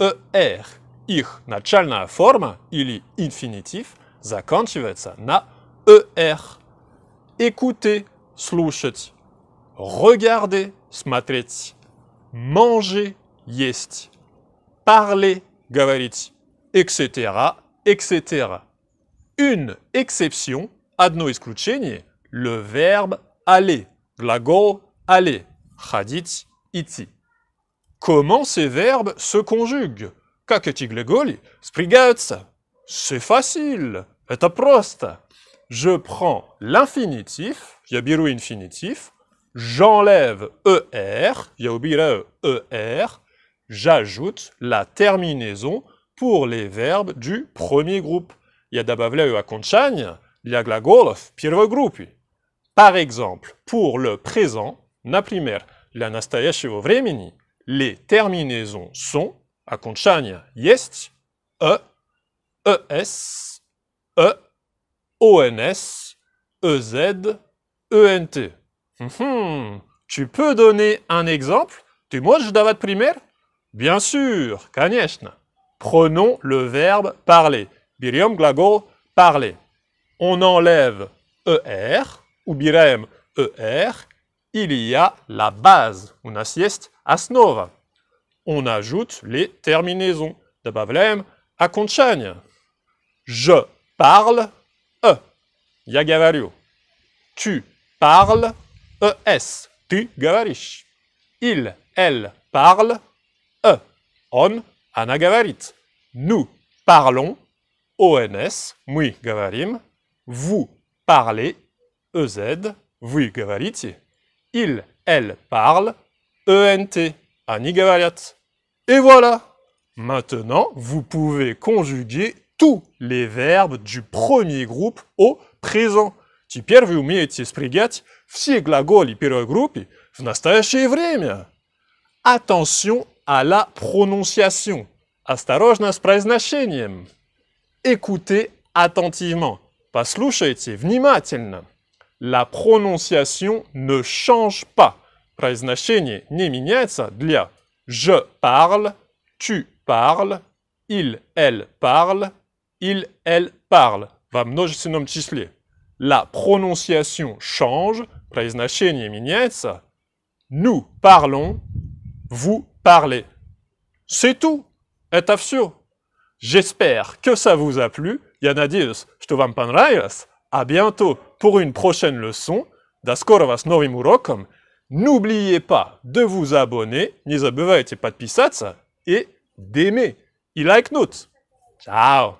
er. Их начальная форма или инфинитив заканчивается на er. Écouter, слушать. Regarder, смотреть. Manger, есть. Parler, говорить. Etc., etc. Une exception, одно исключение, le verbe aller, глагол aller, ходить, идти. Comment ces verbes se conjuguent Как эти глаголи спрягаются C'est facile, это просто. Je prends l'infinitif, я беру инфинитив, j'enlève er, я убираю er, j'ajoute la terminaison pour les verbes du premier groupe. Я добавляю окончание для глаголов первой группы. Par exemple, pour le présent, например, для настоящего времени, les terminaisons sont окончание есть e, es, e, ons, ez, ent. Mhm. Tu peux donner un exemple Tu можешь давать пример Bien sûr, конечно. Prenons le verbe parler. Берем глагол parler. On enlève er, ou birem er, il y a la base. On assiste à Snova. On ajoute les terminaisons. De Bavlem à Conchagne. Je parle E. Yagavario. Tu parles ES. Tu gavarish. Il, elle parle E. On, anagavarit. Nous parlons ONS. Mui gavarim. Vous parlez EZ. Vous gavariti Il, elle parle ent. Они говорят. Et voilà Maintenant, vous pouvez conjuguer tous les verbes du premier groupe au présent. Теперь вы умеете спрягать все глаголи первой группы в настоящее время. Attention à la prononciation. Осторожно с произношением. Écoutez attentivement. Послушайте внимательно. La prononciation ne change pas. Произношение не меняется для je parle, tu parles, il, elle parle, il, elle parle. Во множественном числе. La prononciation change, произношение меняется. Nous parlons, vous parlez. C'est tout. Это все. J'espère que ça vous a plu. Я надеюсь, что вам понравилось. À bientôt pour une prochaine leçon. До скорого с новым уроком. N'oubliez pas de vous abonner, не забывайте подписаться et d'aimer. И лайкнуть. Ciao